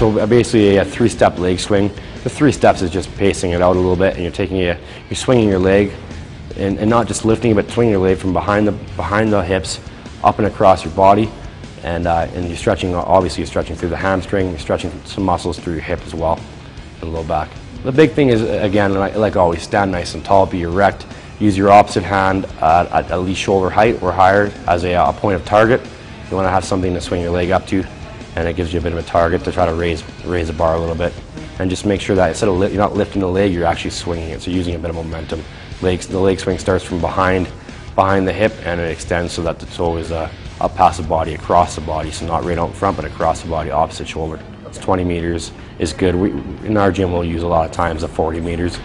so basically a three-step leg swing. The three steps is just pacing it out a little bit, and you're taking a, you're swinging your leg, and, and not just lifting, it, but swinging your leg from behind the behind the hips, up and across your body, and uh, and you're stretching. Obviously, you're stretching through the hamstring. You're stretching some muscles through your hip as well, and low back. The big thing is again, like, like always, stand nice and tall, be erect. Use your opposite hand uh, at at least shoulder height or higher as a, a point of target. You want to have something to swing your leg up to, and it gives you a bit of a target to try to raise raise the bar a little bit. And just make sure that instead of you're not lifting the leg, you're actually swinging it. So using a bit of momentum. Legs, the leg swing starts from behind behind the hip and it extends so that the toe is uh, up past the body, across the body. So not right out front, but across the body, opposite shoulder. It's 20 meters is good. We, in our gym, we'll use a lot of times the 40 meters.